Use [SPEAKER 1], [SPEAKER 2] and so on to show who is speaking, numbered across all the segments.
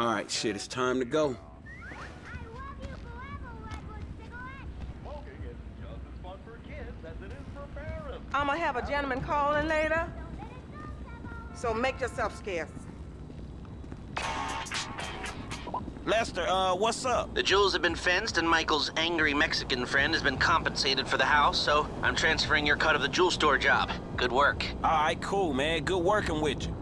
[SPEAKER 1] All right, shit, it's time to go.
[SPEAKER 2] I'm gonna have a gentleman calling later. So make yourself scarce.
[SPEAKER 1] Lester, uh, what's up?
[SPEAKER 3] The jewels have been fenced, and Michael's angry Mexican friend has been compensated for the house, so I'm transferring your cut of the jewel store job. Good work.
[SPEAKER 1] All right, cool, man. Good working with you.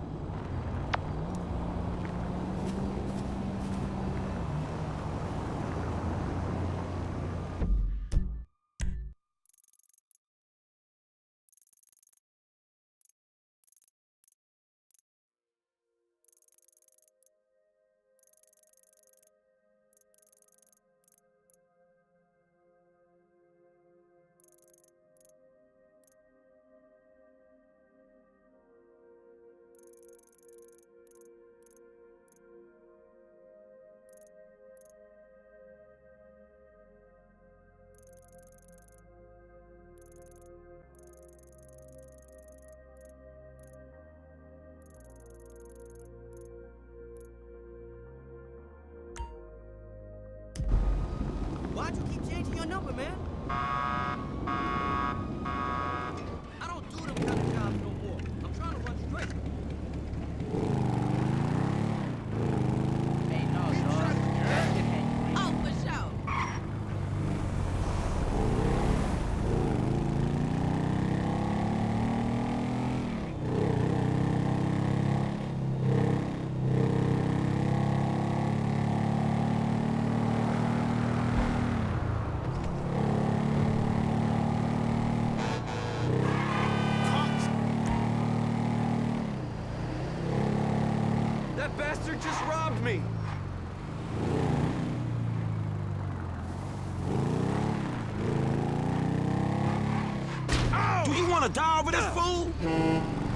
[SPEAKER 1] This fool?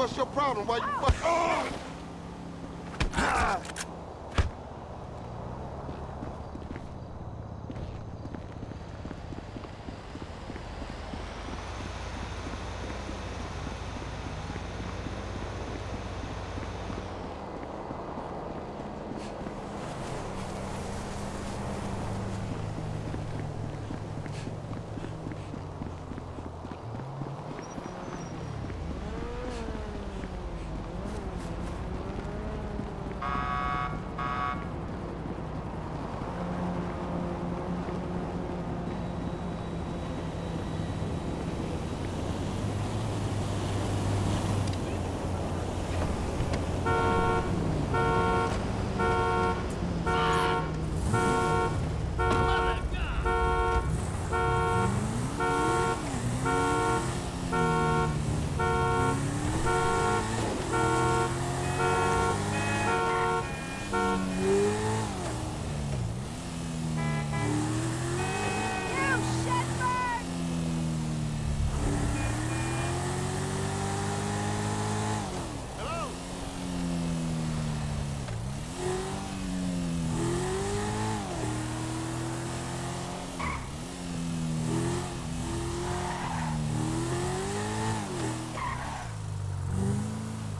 [SPEAKER 4] What's your problem? Why you fuck? Oh!
[SPEAKER 5] You shitbird!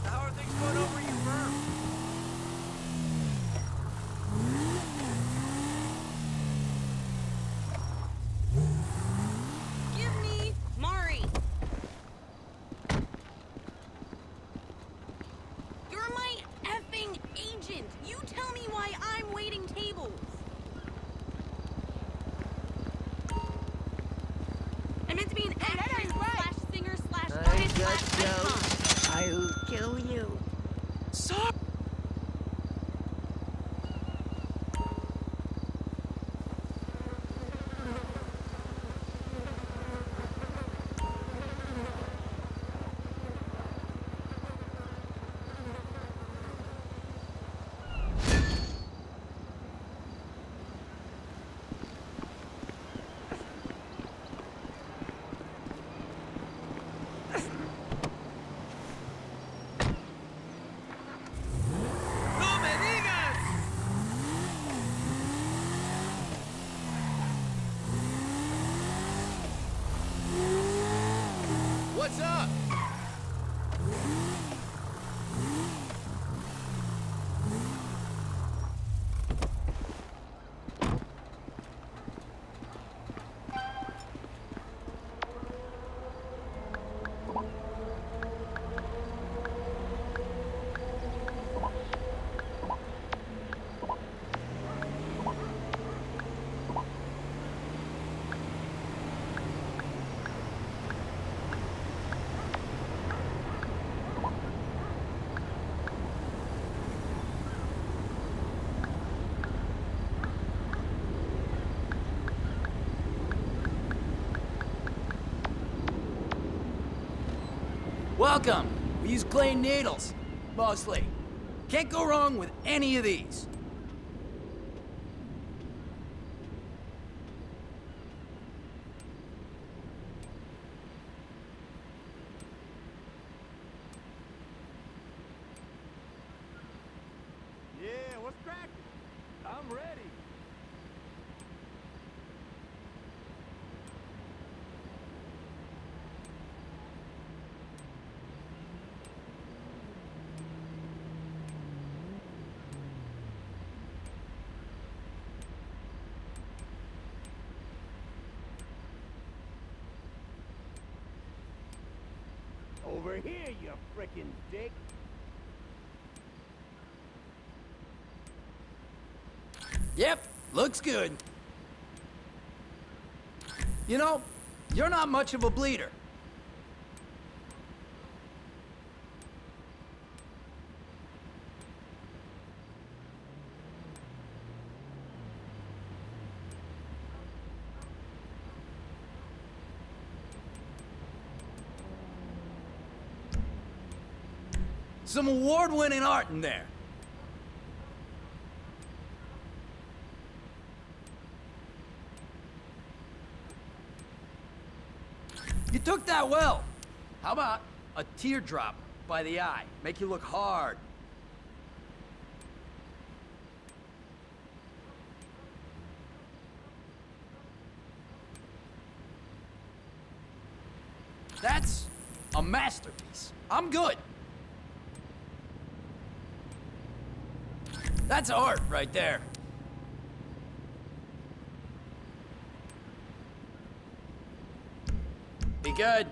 [SPEAKER 6] How are things going over at your firm?
[SPEAKER 5] Give me Mari. You're my effing agent. You tell me why I'm waiting tables. I meant to be an actress slash singer slash
[SPEAKER 7] I
[SPEAKER 5] artist
[SPEAKER 7] got
[SPEAKER 5] slash icon.
[SPEAKER 7] jokes. I will kill you.
[SPEAKER 6] Sorry.
[SPEAKER 8] What's up?
[SPEAKER 9] Welcome. We use clay needles, mostly. Can't go wrong with any of these.
[SPEAKER 8] Yeah, what's cracking? I'm ready. Over here, you frickin' dick.
[SPEAKER 9] Yep, looks good. You know, you're not much of a bleeder. Some award-winning art in there. You took that well. How about a teardrop by the eye? Make you look hard. That's a masterpiece. I'm good. That's art right there. Be good.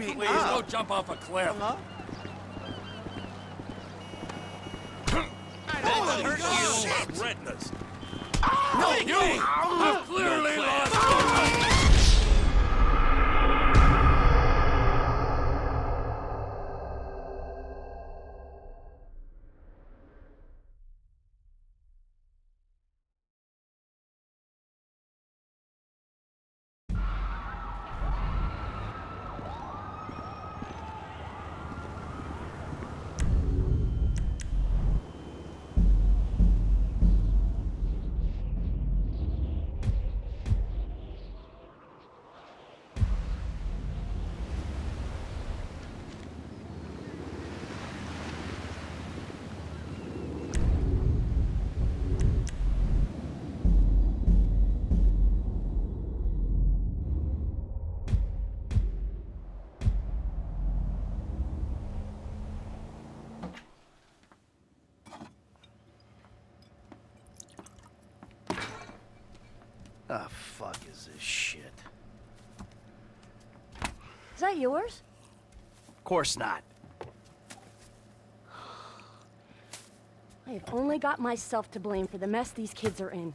[SPEAKER 9] Please, don't jump off a cliff.
[SPEAKER 10] Huh? The fuck is this shit?
[SPEAKER 11] Is that yours?
[SPEAKER 10] Of course not.
[SPEAKER 11] I have only got myself to blame for the mess these kids are in.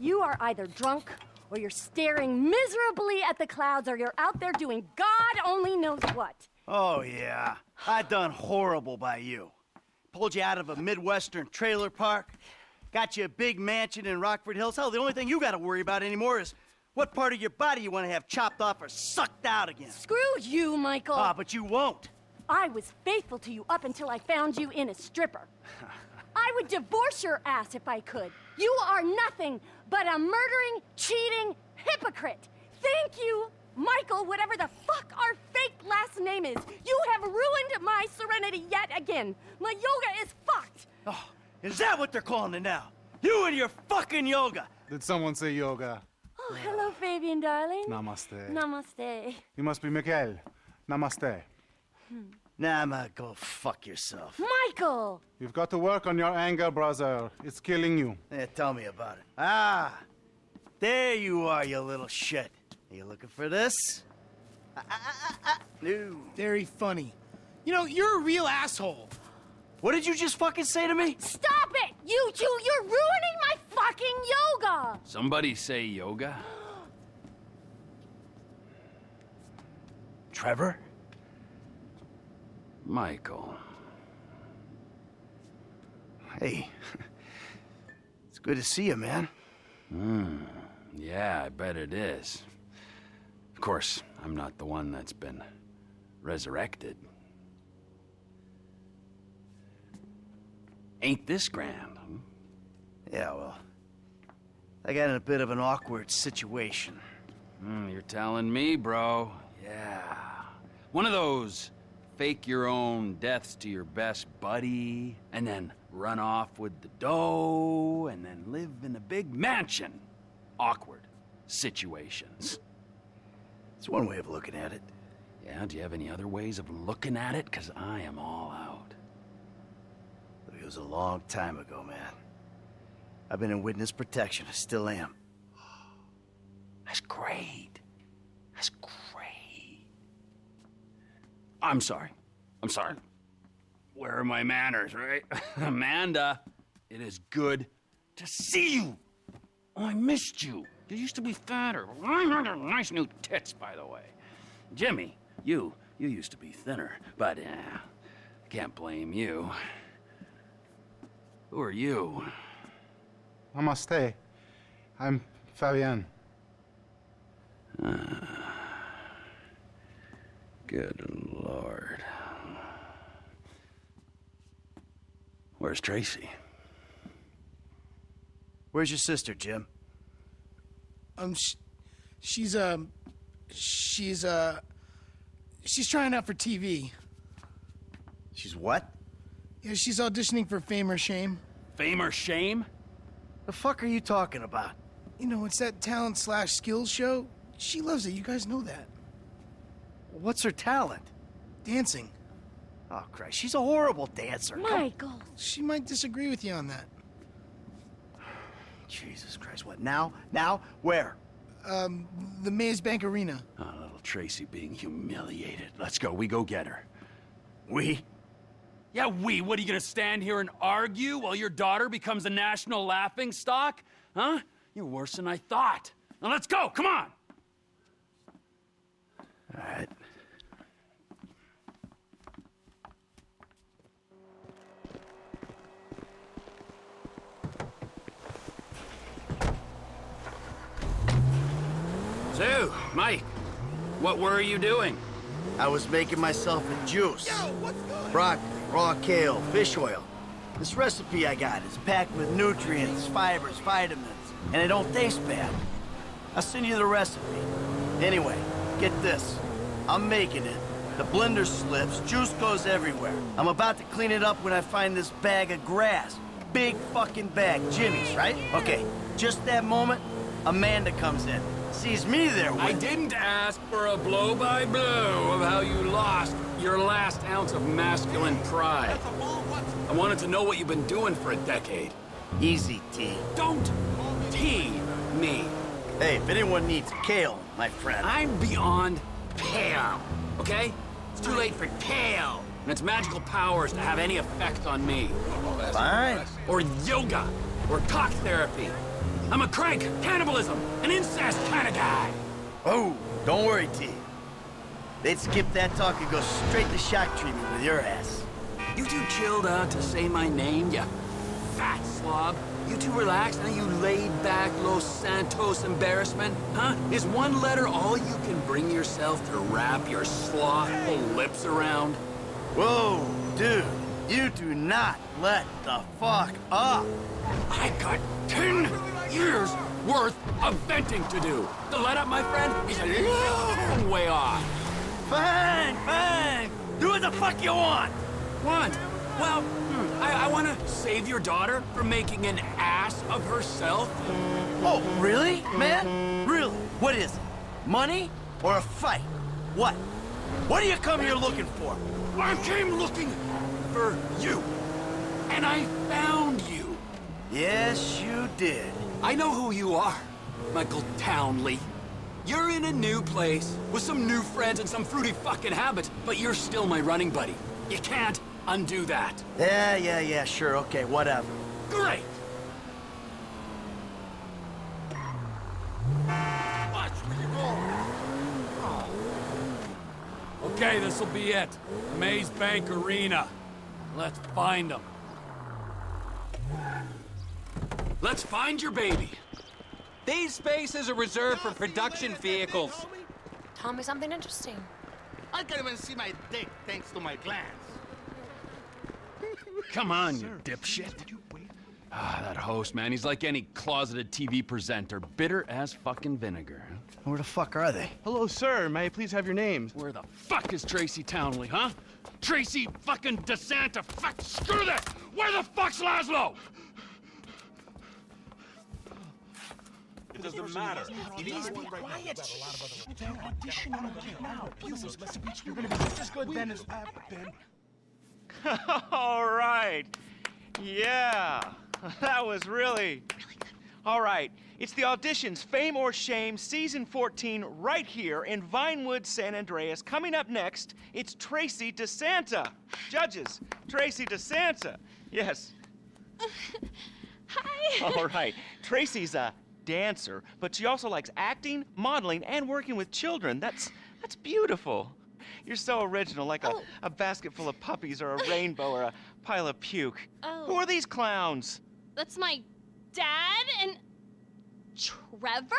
[SPEAKER 11] You are either drunk, or you're staring miserably at the clouds, or you're out there doing God only knows what.
[SPEAKER 10] Oh, yeah. I done horrible by you. Pulled you out of a Midwestern trailer park. Got you a big mansion in Rockford Hills. Hell, the only thing you gotta worry about anymore is what part of your body you wanna have chopped off or sucked out again.
[SPEAKER 11] Screw you, Michael.
[SPEAKER 10] Ah, but you won't.
[SPEAKER 11] I was faithful to you up until I found you in a stripper. I would divorce your ass if I could. You are nothing but a murdering, cheating hypocrite. Thank you, Michael, whatever the fuck our fake last name is. You have ruined my serenity yet again. My yoga is fucked.
[SPEAKER 10] Oh, is that what they're calling it now? You and your fucking yoga.
[SPEAKER 12] Did someone say yoga?
[SPEAKER 11] Oh, hello, Fabian, darling.
[SPEAKER 12] Namaste.
[SPEAKER 11] Namaste.
[SPEAKER 12] You must be Mikael. Namaste.
[SPEAKER 10] Nah, ma, go fuck yourself.
[SPEAKER 11] Michael!
[SPEAKER 12] You've got to work on your anger, brother. It's killing you.
[SPEAKER 10] Yeah, tell me about it. Ah, there you are, you little shit. Are you looking for this? Ah, ah, ah, ah. No.
[SPEAKER 13] Very funny. You know, you're a real asshole.
[SPEAKER 10] What did you just fucking say to me?
[SPEAKER 11] Stop it! You two, you're ruining my fucking yoga!
[SPEAKER 9] Somebody say yoga?
[SPEAKER 10] Trevor?
[SPEAKER 9] Michael.
[SPEAKER 10] Hey. It's good to see you, man.
[SPEAKER 9] Hmm. Yeah, I bet it is. Of course, I'm not the one that's been resurrected. Ain't this grand? hmm?
[SPEAKER 10] Yeah, well, I got in a bit of an awkward situation.
[SPEAKER 9] Hmm, you're telling me, bro. Yeah. One of those fake your own deaths to your best buddy, and then run off with the dough, and then live in a big mansion. Awkward situations.
[SPEAKER 10] It's one way of looking at it.
[SPEAKER 9] Yeah, do you have any other ways of looking at it? Because I am all out.
[SPEAKER 10] It was a long time ago, man. I've been in witness protection. I still am.
[SPEAKER 9] That's great. That's great. I'm sorry. I'm sorry. Where are my manners, right? Amanda, it is good to see you. Oh, I missed you. You used to be fatter. Nice new tits, by the way. Jimmy, you, you used to be thinner, but uh, can't blame you. Who are you?
[SPEAKER 12] Namaste. I'm Fabian.
[SPEAKER 9] Good lord. Where's Tracy?
[SPEAKER 10] Where's your sister, Jim?
[SPEAKER 13] Um, sh- she's um, she's uh, she's trying out for TV.
[SPEAKER 10] She's what?
[SPEAKER 13] Yeah, she's auditioning for Fame or Shame.
[SPEAKER 9] Fame or shame?
[SPEAKER 10] The fuck are you talking about?
[SPEAKER 13] You know, it's that talent slash skills show. She loves it. You guys know that.
[SPEAKER 10] What's her talent?
[SPEAKER 13] Dancing.
[SPEAKER 10] Oh, Christ. She's a horrible dancer. Come-
[SPEAKER 11] Michael!
[SPEAKER 13] She might disagree with you on that.
[SPEAKER 10] Jesus Christ. What, now? Now? Where?
[SPEAKER 13] Um, the Maze Bank Arena.
[SPEAKER 9] Oh, little Tracy being humiliated. Let's go. We go get her.
[SPEAKER 10] We?
[SPEAKER 9] Yeah, we. What are you gonna stand here and argue while your daughter becomes a national laughing stock? Huh? You're worse than I thought. Now let's go. Come on.
[SPEAKER 10] All right.
[SPEAKER 9] So, Mike, what were you doing?
[SPEAKER 10] I was making myself a juice. Broccoli, raw kale, fish oil. This recipe I got is packed with nutrients, fibers, vitamins, and it don't taste bad. I'll send you the recipe. Anyway, get this. I'm making it. The blender slips, juice goes everywhere. I'm about to clean it up when I find this bag of grass. Big fucking bag, Jimmy's, right? Okay, just that moment, Amanda comes in. Sees me there
[SPEAKER 9] I didn't ask for a blow-by-blow of how you lost your last ounce of masculine pride. I wanted to know what you've been doing for a decade.
[SPEAKER 10] Easy, T.
[SPEAKER 9] Don't T me.
[SPEAKER 10] Hey, if anyone needs kale, my friend.
[SPEAKER 9] I'm beyond pale, okay? It's too late for kale and its magical powers to have any effect on me.
[SPEAKER 10] Fine.
[SPEAKER 9] Or yoga, or talk therapy. I'm a crank, cannibalism, an incest kind of guy.
[SPEAKER 10] Oh, don't worry, T. They'd skip that talk and go straight to shock treatment with your ass.
[SPEAKER 9] You too chilled out to say my name, you fat slob? You too relaxed, and you laid back Los Santos embarrassment? Huh? Is one letter all you can bring yourself to wrap your slothful lips around?
[SPEAKER 10] Whoa, dude. You do not let the fuck up.
[SPEAKER 9] I got ten years worth of venting to do. The let up, my friend, is a long way off.
[SPEAKER 10] Fine, fine. Do what the fuck you want.
[SPEAKER 9] Want? Well, hmm, I, I want to save your daughter from making an ass of herself.
[SPEAKER 10] Oh, really, man? Really? What is it? Money or a fight? What? What do you come here looking for?
[SPEAKER 9] I came looking for you. And I found you.
[SPEAKER 10] Yes, you did.
[SPEAKER 9] I know who you are, Michael Townley. You're in a new place, with some new friends and some fruity fucking habits, but you're still my running buddy. You can't undo that.
[SPEAKER 10] Yeah, yeah, yeah, sure, okay, whatever.
[SPEAKER 9] Great!
[SPEAKER 8] Watch where you're going. Oh.
[SPEAKER 9] Okay, this'll be it. Maze Bank Arena. Let's find them. Let's find your baby.
[SPEAKER 14] These spaces are reserved for production vehicles.
[SPEAKER 15] Tell me something interesting.
[SPEAKER 8] I can't even see my dick thanks to my glands.
[SPEAKER 9] Come on, you dipshit. Ah, that host, man, he's like any closeted TV presenter, bitter as fucking vinegar.
[SPEAKER 10] Where the fuck are they?
[SPEAKER 16] Hello, sir. May I please have your names?
[SPEAKER 9] Where the fuck is Tracy Townley, huh? Tracy fucking DeSanta. Fuck, screw this! Where the fuck's
[SPEAKER 1] Lazlow? Doesn't matter.
[SPEAKER 16] Please be quiet. They're auditioning right now. Please, you're gonna be just as good then as I've been.
[SPEAKER 6] All right. Yeah. That was really. All right. It's the auditions Fame or Shame Season 14 right here in Vinewood, San Andreas. Coming up next, it's Tracy DeSanta. Judges, Tracy DeSanta. Yes.
[SPEAKER 15] Hi.
[SPEAKER 6] All right. Tracy's a dancer, but she also likes acting, modeling, and working with children. That's that's beautiful. You're so original, like
[SPEAKER 15] Oh.
[SPEAKER 6] a, a basket full of puppies or a rainbow or a pile of puke.
[SPEAKER 15] Oh.
[SPEAKER 6] Who are these clowns?
[SPEAKER 15] That's my dad and Trevor?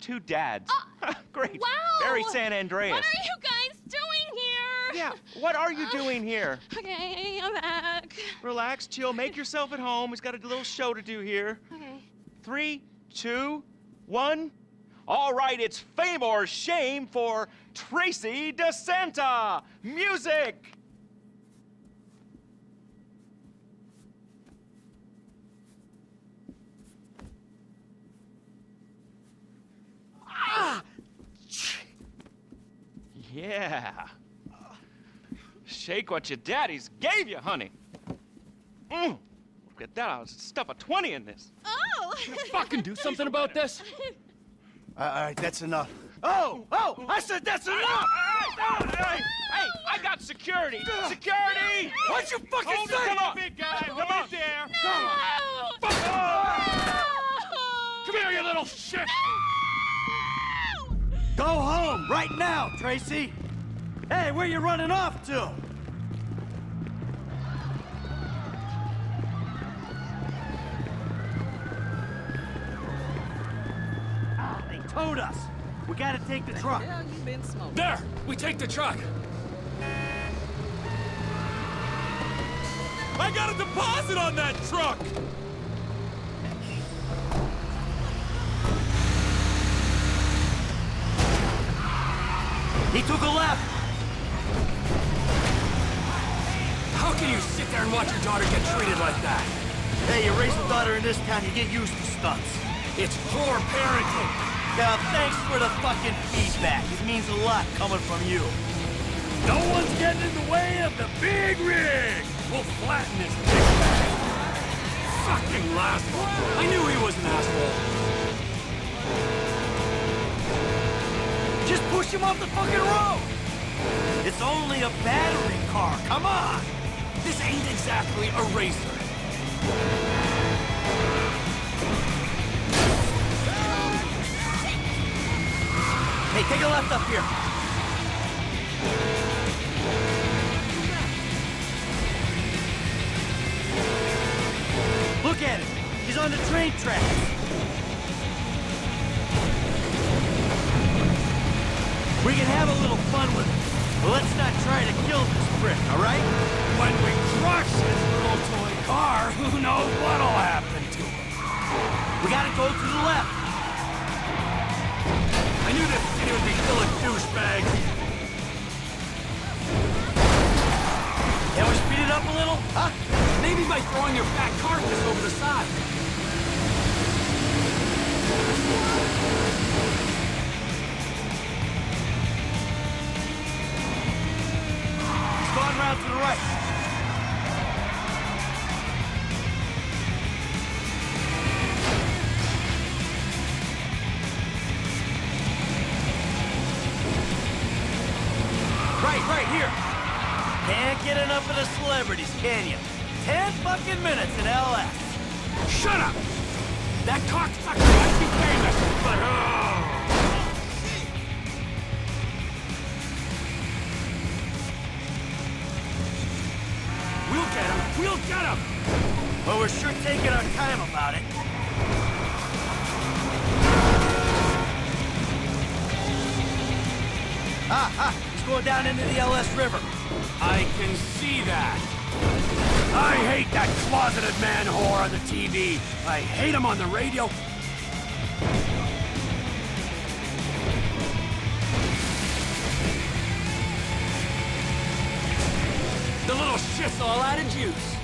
[SPEAKER 6] Two dads. Uh, Great.
[SPEAKER 15] Wow.
[SPEAKER 6] Very San Andreas.
[SPEAKER 15] What are you guys doing here?
[SPEAKER 6] Yeah, what are you uh, doing here?
[SPEAKER 15] Okay, I'm back.
[SPEAKER 6] Relax, chill, make yourself at home. He's got a little show to do here.
[SPEAKER 15] Okay.
[SPEAKER 6] Three, two, one. All right, it's fame or shame for Tracy DeSanta. Music! Ah! Yeah. Shake what your daddies gave you, honey. Mm. Look at that. I'll stuff a 20 in this.
[SPEAKER 15] Oh!
[SPEAKER 9] Fucking do something about this.
[SPEAKER 10] All right, that's enough. Oh, oh, I said that's enough!
[SPEAKER 6] Hey, hey, I got security! Security!
[SPEAKER 10] What'd you fucking
[SPEAKER 6] Hold it,
[SPEAKER 10] say?
[SPEAKER 6] Come on, big guy! Come on! there!
[SPEAKER 15] No!
[SPEAKER 9] Come here, you little shit!
[SPEAKER 10] Go home right now, Tracy. Hey, where you running off to? Us. We gotta take the truck.
[SPEAKER 9] There! We take the truck!
[SPEAKER 8] I got a deposit on that truck!
[SPEAKER 10] He took a left.
[SPEAKER 9] How can you sit there and watch your daughter get treated like that?
[SPEAKER 10] Hey, you raise a daughter in this town, you get used to stunts.
[SPEAKER 9] It's poor parenting.
[SPEAKER 10] Now, thanks for the fucking feedback. It means a lot coming from you.
[SPEAKER 9] No one's getting in the way of the big rig! We'll flatten this big bag. Fucking last one. I knew he was an asshole.
[SPEAKER 10] Just push him off the fucking road! It's only a battery car, come on!
[SPEAKER 9] This ain't exactly a racer.
[SPEAKER 10] Hey, take a left up here. Look at him. He's on the train tracks. We can have a little fun with it. But let's not try to kill this prick, all right?
[SPEAKER 9] When we crush this little toy car, who knows what'll happen to him?
[SPEAKER 10] We gotta go to the left.
[SPEAKER 9] Knew this city would be full of douchebags.
[SPEAKER 10] Can we speed it up a little? Huh?
[SPEAKER 9] Maybe by throwing your fat carcass over the side.
[SPEAKER 10] It's round to the right. Right, right here. Can't get enough of the celebrities, can you? Ten fucking minutes in LS.
[SPEAKER 9] Shut up! That cocksucker might be famous, but oh! We'll get him! We'll get him!
[SPEAKER 10] Well, we're sure taking our time about it. Ah, ah, he's going down into the LS River.
[SPEAKER 9] I can see that. I hate that closeted man whore on the TV. I hate him on the radio. The little shit's all out of juice.